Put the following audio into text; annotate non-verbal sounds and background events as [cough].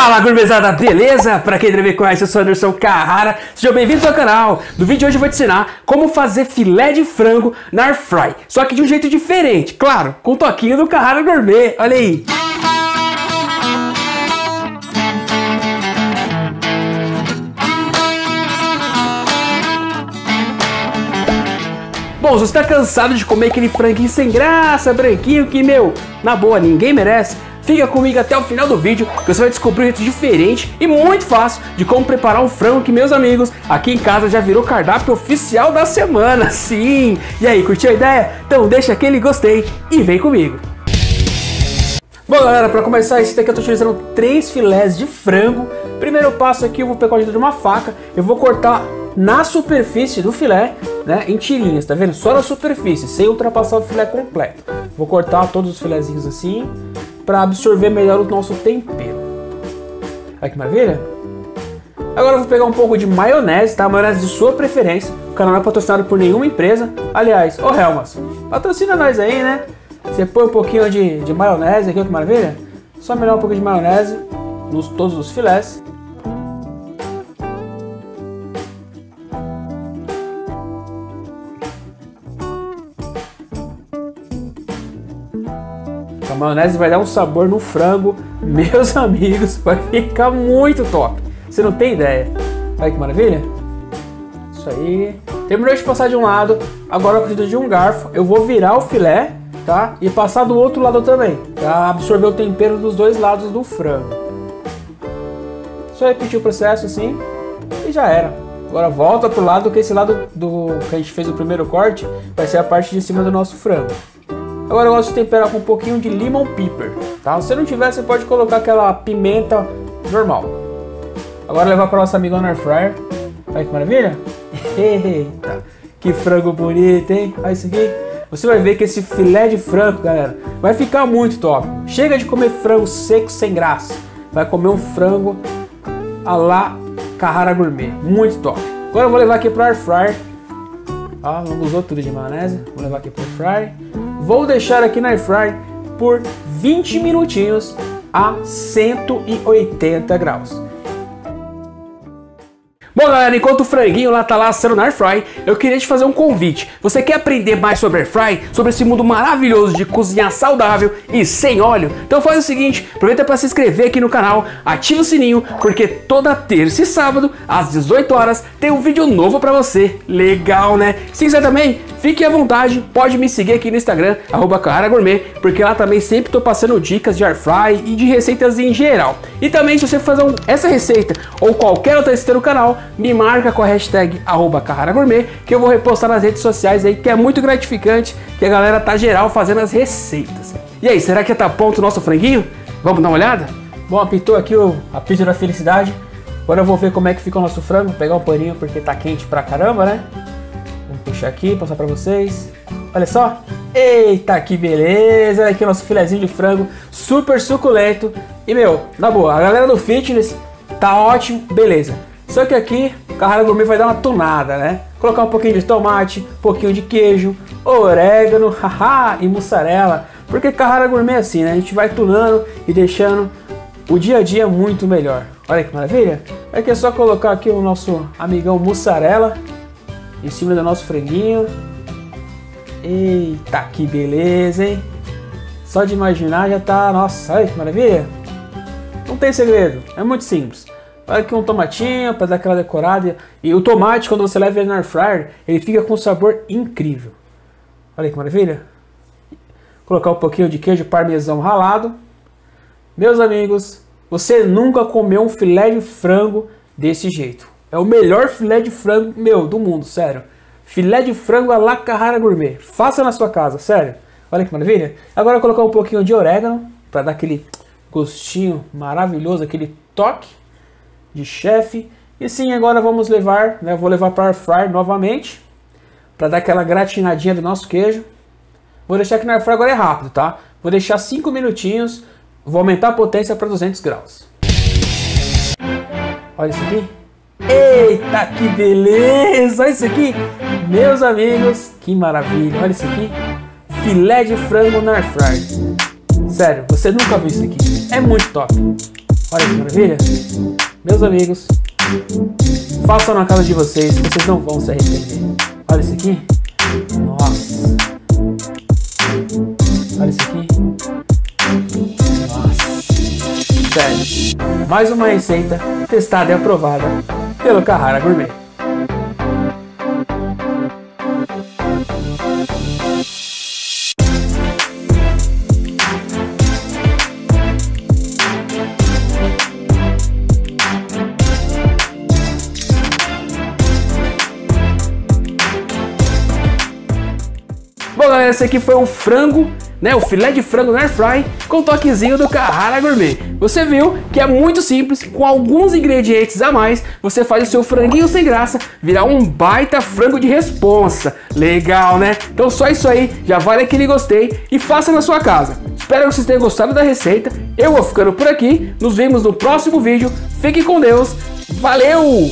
Fala, gourmetzada, beleza? Pra quem não me conhece, eu sou Anderson Carrara. Sejam bem-vindos ao canal. No vídeo de hoje eu vou te ensinar como fazer filé de frango na air fry. Só que de um jeito diferente, claro, com o toquinho do Carrara Gourmet. Olha aí. Bom, você tá cansado de comer aquele franguinho sem graça, branquinho, que, meu, na boa, ninguém merece, Fica comigo até o final do vídeo que você vai descobrir um jeito diferente e muito fácil de como preparar um frango que meus amigos aqui em casa já virou cardápio oficial da semana, [laughs] sim! E aí, curtiu a ideia? Então deixa aquele gostei e vem comigo! Bom galera, para começar esse daqui eu estou utilizando três filés de frango. Primeiro passo aqui eu vou pegar o ajuda de uma faca, eu vou cortar na superfície do filé, né, em tirinhas, tá vendo? Só na superfície, sem ultrapassar o filé completo. Vou cortar todos os filézinhos assim, para absorver melhor o nosso tempero. Olha que maravilha! Agora eu vou pegar um pouco de maionese, tá? Maionese de sua preferência. O canal não é patrocinado por nenhuma empresa. Aliás, ô Helmas, patrocina nós aí, né? Você põe um pouquinho de, de maionese aqui, olha que maravilha. Só melhor um pouco de maionese nos todos os filés. Maionese vai dar um sabor no frango, meus amigos, [laughs] vai ficar muito top. Você não tem ideia. Olha que maravilha. Isso aí. Terminou de passar de um lado, agora eu preciso de um garfo. Eu vou virar o filé, tá? E passar do outro lado também, para absorver o tempero dos dois lados do frango. Só repetir o processo assim e já era. Agora volta pro lado que esse lado do que a gente fez o primeiro corte vai ser a parte de cima do nosso frango. Agora eu gosto de temperar com um pouquinho de lemon pepper, tá? Se não tiver, você pode colocar aquela pimenta normal. Agora levar para nossa amiga na air fryer. Olha que maravilha! [laughs] Eita, que frango bonito, hein? Olha isso aqui. Você vai ver que esse filé de frango, galera, vai ficar muito top. Chega de comer frango seco sem graça. Vai comer um frango a la Carrara Gourmet. Muito top. Agora eu vou levar aqui para air fryer. Ó, não usou tudo de maionese. Vou levar aqui para air fryer. Vou deixar aqui na airfry por 20 minutinhos a 180 graus. Bom galera, enquanto o franguinho lá tá lá assando na Airfry, eu queria te fazer um convite. Você quer aprender mais sobre Airfry? Sobre esse mundo maravilhoso de cozinhar saudável e sem óleo? Então faz o seguinte, aproveita para se inscrever aqui no canal, ativa o sininho, porque toda terça e sábado, às 18 horas, tem um vídeo novo para você. Legal, né? Se quiser também, fique à vontade, pode me seguir aqui no Instagram, arroba Gourmet, porque lá também sempre tô passando dicas de Airfry e de receitas em geral. E também se você fazer um, essa receita ou qualquer outra receita no canal, me marca com a hashtag arroba Gourmet, que eu vou repostar nas redes sociais aí, que é muito gratificante, que a galera tá geral fazendo as receitas. E aí, será que tá pronto o nosso franguinho? Vamos dar uma olhada? Bom, apitou aqui o apito da felicidade. Agora eu vou ver como é que fica o nosso frango, pegar um paninho porque tá quente pra caramba, né? Vamos puxar aqui, passar pra vocês. Olha só. Eita, que beleza! Aqui o nosso filezinho de frango, super suculento. E, meu, na boa, a galera do fitness tá ótimo, beleza. Só que aqui o Carrara Gourmet vai dar uma tunada, né? Colocar um pouquinho de tomate, um pouquinho de queijo, orégano, [laughs] haha, e mussarela. Porque Carrara Gourmet é assim, né? A gente vai tunando e deixando o dia a dia muito melhor. Olha que maravilha! Aqui é só colocar aqui o nosso amigão mussarela em cima do nosso franguinho. Eita, que beleza, hein? Só de imaginar já tá... Nossa, olha que maravilha! Não tem segredo, é muito simples. Olha aqui um tomatinho para dar aquela decorada. E o tomate, quando você leva ele na air fryer, ele fica com um sabor incrível. Olha que maravilha. Colocar um pouquinho de queijo parmesão ralado. Meus amigos, você nunca comeu um filé de frango desse jeito. É o melhor filé de frango, meu, do mundo, sério. Filé de frango à la Carrara Gourmet. Faça na sua casa, sério. Olha que maravilha. Agora colocar um pouquinho de orégano para dar aquele gostinho maravilhoso, aquele toque de chefe. E sim, agora vamos levar, né, vou levar para fryer novamente, para dar aquela gratinadinha do nosso queijo. Vou deixar aqui na air fryer agora é rápido, tá? Vou deixar 5 minutinhos, vou aumentar a potência para 200 graus. Olha isso aqui. Eita, que beleza! Olha isso aqui, meus amigos, que maravilha! Olha isso aqui, filé de frango na air fryer. Sério, você nunca viu isso aqui? É muito top. Olha que maravilha. Meus amigos, façam na casa de vocês, vocês não vão se arrepender. Olha isso aqui. Nossa. Olha isso aqui. Nossa. Sério. Mais uma receita testada e aprovada pelo Carrara Gourmet. Bom, galera, esse aqui foi o frango, né? O filé de frango air fry com toquezinho do Carrara Gourmet. Você viu que é muito simples, com alguns ingredientes a mais, você faz o seu franguinho sem graça virar um baita frango de responsa. Legal, né? Então só isso aí, já vale aquele gostei e faça na sua casa. Espero que vocês tenham gostado da receita. Eu vou ficando por aqui. Nos vemos no próximo vídeo. Fique com Deus. Valeu!